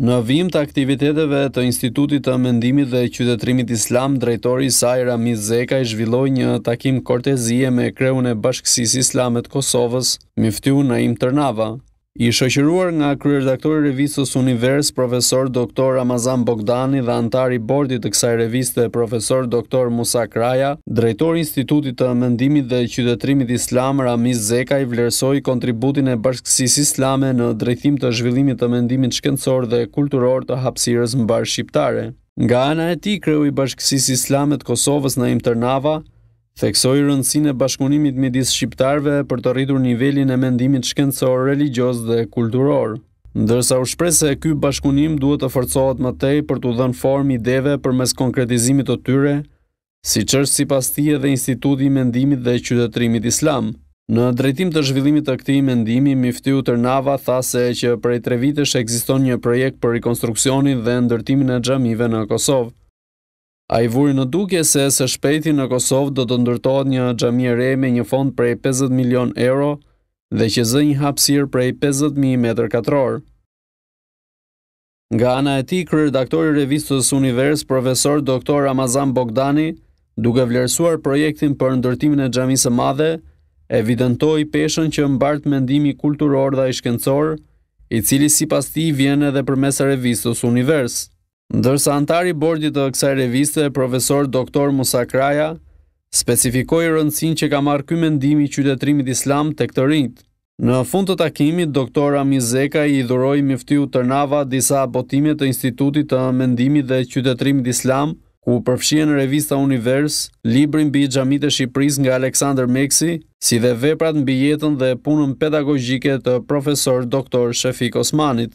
Në vijim të aktiviteteve të Institutit të Mendimit dhe Qytetërimit Islam, drejtori i saj Ramiz Zekaj zhvilloi një takim kortezie me kreun e Bashkësisë Islame të Kosovës, Myftiu Naim Tërnava. I shoqëruar nga kryeredaktori i revistës Univers, profesor doktor Ramazan Bogdani dhe anëtari i bordit të kësaj reviste, profesor doktor Musa Kraja, drejtori i Institutit të Mendimit dhe Qytetërimit Islam Ramiz Zekaj vlerësoi kontributin e Bashkësisë Islame në drejtim të zhvillimit të mendimit shkencor dhe kulturor të hapësirës mbarëshqiptare. Nga ana e tij, kreu i Bashkësisë Islame të Kosovës, Naim Tërnava, Theksoi rëndësinë e bashkëpunimit midis shqiptarëve për të rritur nivelin e mendimit shkencor, religjioz dhe kulturor. Ndërsa u shpreh se ky bashkëpunim duhet të forcohet më tej për t'u dhënë formë ideve përmes konkretizimit të tyre, siç është sipas tij edhe Instituti i Mendimit dhe Qytetërimit Islam. Në drejtim të zhvillimit të këtij mendimi, Myftiu Tërnava tha se që prej tre vitesh ekziston një projekt për rikonstruksionin dhe ndërtimin e xhamive në Kosovë. Ai vuri në dukje se së shpejti në Kosovë do të ndërtohet një xhami e re me një fond prej 50 milion euro dhe që zë një hapësirë prej 50.000 metër katror. Nga ana e tij, kryeredaktori i revistës Univers, profesor Dr. Ramazan Bogdani, duke vlerësuar projektin për ndërtimin e xhamisë së madhe, evidentoi peshën që mbart mendimi kulturor dhe ai shkencor, i cili sipas tij vjen edhe përmes revistës Univers. Ndërsa anëtari i bordit të kësaj reviste, profesor Doktor Musa Kraja, specifikoi rëndësinë që ka marrë ky mendim i qytetërimit islam tek të rinjtë. Në fund të takimit, doktor Ramiz Zekaj i dhuroi Myftiu Tërnava disa botime të Institutit të Mendimit dhe Qytetërimit Islam, ku përfshihen revista Univers, libri mbi xhamitë e Shqipërisë nga Aleksandër Meksi, si dhe veprat mbi jetën dhe punën pedagogjike të profesor doktor Shefik Osmanit.